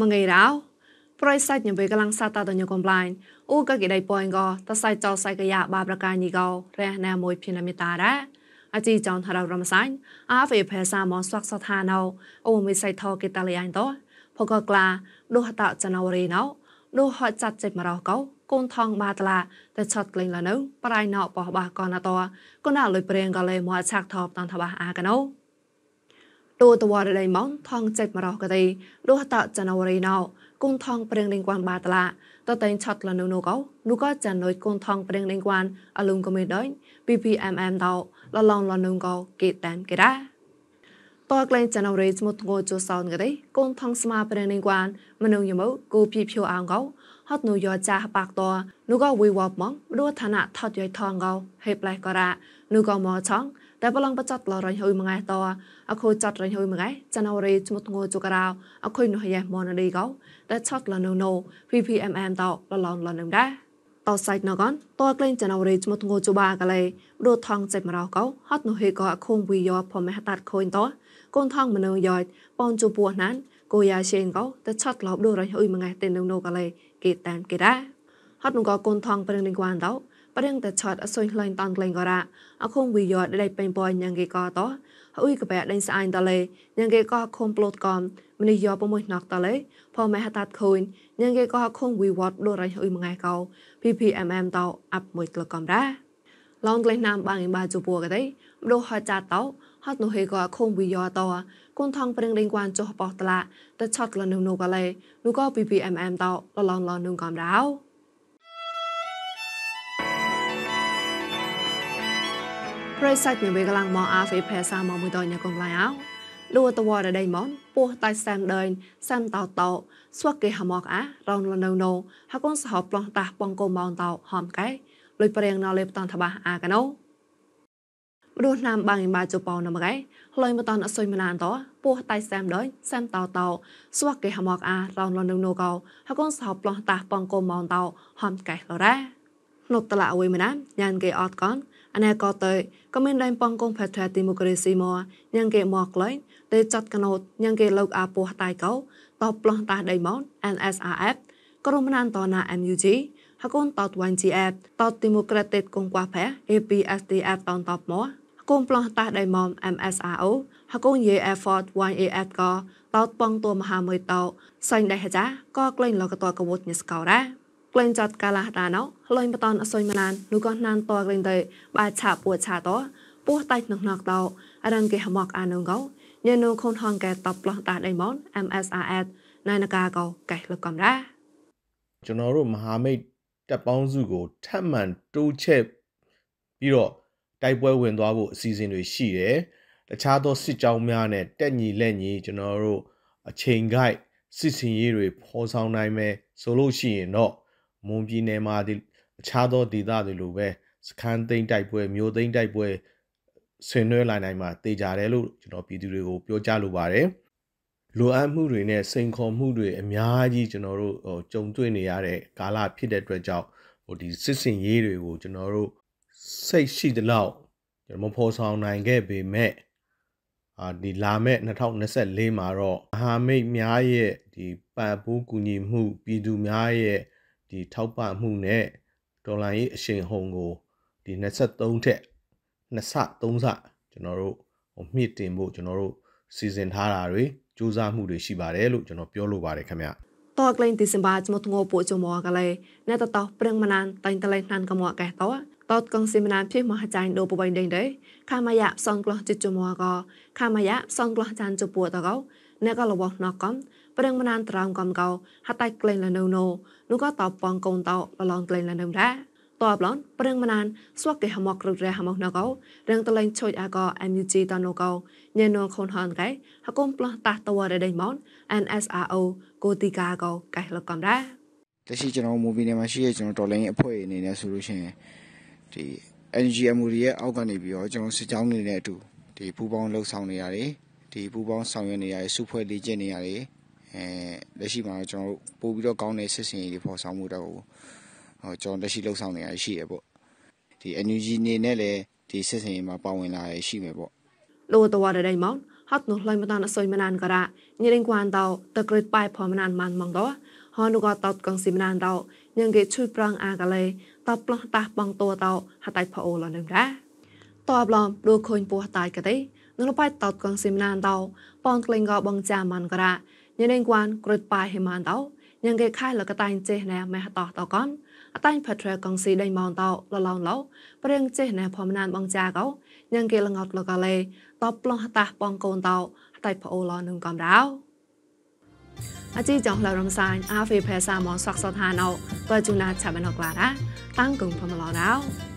មងៃរោប្រិស័តញ៉វេកលាំងសាតាតញកំឡាញអូកកិដៃប៉ងកតសៃចោសៃកយ៉ាបាប្រកាញីកោរះណាមួយភិនមិតារ៉ាអជីចောင်းថារមសាញ់អាហ្វេផេសាមស្វាក់សថាណៅអូមីសៃថោកេតាលីអញតផកក្លាដូហតចណវរីណៅដូហចាត់ចិត្តមរោកោកូនថងបាតឡាតែឆត់ក្លែងលនៅប្រៃណោបោះបាកនតកូនអលុយព្រៀងកលេមកឆាក់ថបតាន់ថាបាអាកណៅ ដូតវរដៃម៉ងថងចិត្តមរោកទេដូហតចណវរីណៅកូនថងព្រៀងលេងគួនបាតឡាតតែងឆត់លនៅនោះកោនោះក៏ចានុយកូនថងព្រៀងលេងគួនអលុងក៏មិនដោយ PPMM តោលឡងលនងកោគេតានគេរ៉ា តក្លែងចានរេស្មុតងោជូសោនកទេកូនថងស្មាប្រេនឹងគួនមនុងយមកគូភីភៀវអងកោហត់នូយចាបាក់តនូក៏វីវ៉បមករួឋានៈថត់យយថងកោហេប្លែក៏រ៉ានូក៏មកឆងតែប្រឡងបចាត់លរញហើយមួយតអខូចាត់រញហើយមួយចានរេស្មុតងោជូការោអខុយនោះយ៉េមនឌីកោតែឆត់លនូណូ VPMM តលឡងលនឹងដែរតសៃណកនតក្លែងចណវរេចមុតងូជបាកលេដូថងចេមរោកោហត់នោះហេកោខុងវីយ៉ផមហតាត់ខូនត កូនថងមនៅយ៉យប៉នជពោះណានគូយ៉ាឆេងកោតែឆាត់ឡោបដូរយអ៊ុយមួយថ្ងៃទេនៅណូកលេគេតានគេរ៉ាហត់នោះក៏កូនថងប្រឹងនឹងគួនតោប្រឹងតែឆាត់អសុយក្លែងតនក្លែងក៏រ៉ាអខុងវីយ៉ដៃពេញប៉ញយ៉ាងគេកោតោអ៊ុយកបែដេញស្អាញតលេយ៉ាងគេក៏ខុំប្លូតកំមនេះយ៉ប្រមួយណកតលេផមហតាត់ខូនយ៉ាងគេក៏ខុងវីវ៉តដូរយអ៊ុយមួយថ្ងៃកោ PPMM តោអាប់មួយក្លកំរ៉ាឡងក្លេណាមបាងបាជពួរកទេមដូហចាតោ ហត់នោះហេក៏ខុងវីយ៉តោគុនថងប្រឹងដេងគួនចុះបោះតឡាតែឆត់លនៅនោះក៏លេនោះក៏ PPMM តោលឡងឡនឹងកំរោប្រិស័តញវេកលាំងមកអាហ្វេផេសាមកមួយតញកំឡាយអោលួតវរដៃមកពោះតៃសាំដើញសាំតោតោស្វកគេហមកអារងលនៅណូហកូនសហប្លោះតាបងកូម៉ងតោហំកែលុយប្រេងណលេបតនតបាអាកណូ មរុះណាមបាងបាជប៉ោណមកឯលុយមកតនអសុយមណានតោពោះតៃសាំដើញសាំតោតោស្វកគេហមកអារងលនៅណូកោហកូនសហប្លោះតាបងកូម៉ងតោហំកែលរ៉ានុតតឡាអវៃមណាញ៉ានគេអត់កនអណែក៏ទៅក៏មានដៃប៉ងកងផាត្រាឌីម៉ូក្រាស៊ីមកញ៉ាងគេមកក្លែងទេចាត់កណូតញ៉ាងគេលោកអាពោះតៃកោតបប្លោះតាដៃម៉ោន NSRF ក្រុមណានតណា MUG ហកូនតត 1GF តត Democratic កងကွာផែ APSDF តនតបមក កូនប្លោះតាដៃម៉ោន MSRO ហកូនយេ Effort 1AF ក៏តតបងតួមហាមួយតោសាញ់ដៃហចាក៏ក្លែងលកតកវុតញស្កោរ៉ាក្លែងចាត់កាលាតាណោលុញបតនអសុយមណាននោះក៏ណានតក្លែងទៅបាឆាពួឆាតពោះតៃណកណកតោអរងគេហមកអានងកោញ៉ែនូខូនហងកែតបប្លោះតាដៃម៉ន MSRS ណៃនកាកោកែលកំរ៉ាကျွန်တော်တို့မဟာမိတ်တပ်ပေါင်းစုကိုထပ်မံတိုးချက်ပြီးတော့ တိုက်ပွဲဝင်သွားဖို့အစီအစဉ်တွေရှိတယ်တခြားသောစစ်ကြောင်းများနဲ့တက်ညီလက်ညီကျွန်တော်တို့အချိန်ကိုက်စစ်စင်ရေးတွေဖော်ဆောင်နိုင်မယ်ဆိုလို့ရှိရင်တော့မွန်ပြည်နယ်မှာဒီအခြားသောဒေသတွေလိုပဲစခန်းသိမ်းတိုက်ပွဲမျိုးသိမ်းတိုက်ပွဲဆင်နွှဲလာနိုင်မှာတေချာတယ်လို့ကျွန်တော်ပြည်သူတွေကိုပြောကြားလိုပါတယ်လိုအပ်မှုတွေနဲ့စိန်ခေါ်မှုတွေအများကြီးကျွန်တော်တို့ဟိုကြုံတွေ့နေရတဲ့ကာလဖြစ်တဲ့အတွက်ကြောင့်ဟိုဒီစစ်စင်ရေးတွေကိုကျွန်တော်တို့ စိတ်ရှိသလောက်ကျွန်တော်မဖော်ဆောင်နိုင်ခဲ့ပေမဲ့အာဒီလာမဲ့2024မှာတော့မဟာမိတ်များရဲ့ဒီပံ့ပိုးကူညီမှုပြည်သူများရဲ့ဒီထောက်ပံ့မှုနဲ့ဒေါ်လာရေးအရှိန်ဟုန်ကိုဒီ23ထက်2ဆ3ဆကျွန်တော်တို့မြင့်တင်ဖို့ကျွန်တော်တို့စီစဉ်ထားတာတွေစူးစမ်းမှုတွေရှိပါတယ်လို့ကျွန်တော်ပြောလိုပါတယ်ခင်ဗျတော့ကလင်းဒီစင်ဘာချမတ်ငိုပို့ချမောကလေးနဲ့တော့ပရင်မနန်တိုင်းတလေးနန်ကမောကဲတော့ តោតតកងសិមណានភីមហចាញ់ដូបបៃដេងដេខាមយ៉ាសនក្លោះជិជមកខាមយ៉ាសនក្លោះចានជពួតកោណែក៏លបណកំប្រឹងមណានត្រង់កំកោហតៃក្លែងលនៅណូនោះក៏តបបងកូនតោលឡងក្លែងលនៅដែរតបឡនប្រឹងមណានស្វកគេហមករុរះហមកណកោរងតលេងជួយអាកោ MUG តណូកោញេនងខុនហានកែហកុំផ្លោះតាតវរដេម៉ន NSRO ကိုတီကာကောကဲလကမ်ရာတရှိကျွန်တော်မူဗီနေမှာရှိရကျွန်တော်တော်လိုင်းအဖွဲ့အနေနဲ့ဆိုလို့ရှိရင် ဒီ NGMU ရဲ့အောက်ကနေပြီးတော့ကျွန်တော်စစ်ကြောင်းနေတဲ့အတူဒီပူပေါင်းလှုပ်ဆောင်နေရတယ်ဒီပူပေါင်းဆောင်ရွက်နေရတယ်စုဖွဲ့လေ့ကျင့်နေရတယ်အဲလက်ရှိမှာကျွန်တော်ပို့ပြီးတော့ကောင်းတဲ့စစ်စင်ရေးတွေဖော်ဆောင်မှုတော့ဟိုကျွန်တော်လက်ရှိလှုပ်ဆောင်နေရရှိရပေါ့ဒီ NUG နေနဲ့လည်းဒီစစ်စင်ရေးမှာပါဝင်လာရရှိမယ်ပေါ့လိုတော်ရတဲ့မောင်ဟ ហត់នោះលុយមកតានសុយមណានក៏រ៉ាញិរិងគួនតោតក្រិតបាយផមណានម៉ានម៉ងតោហនុក៏តោតកងស៊ីមណានតោញងគេជួយប្រងអាកលេ តប្លោះតាបងតោតោហតៃផអូលនឹងរ៉ាតបឡំឌូខូនពោះតាយកទេនឹងលបាយតោតកងស៊ីមណានតោប៉នក្លែងក៏បងចាម៉ានក៏រ៉ាញិរិងគួនក្រិតបាយហេម៉ានតោញងគេខៃលកតៃចេះណែម៉ែតោតោកំអតៃផាត្រកងស៊ីដៃម៉ងតោលឡងឡោព្រៀងចេះណែផមណានបងចាកោញងគេលងត់លកលេតប្លោះតាបងកូនតោតៃផអូឡនឹងកំដៅ អជីចងឡរំសាញអាហ្វេផេសាមនសកសថាណោបើជូណាឆាបណកឡារ៉ាតាំងគងផមឡោដៅ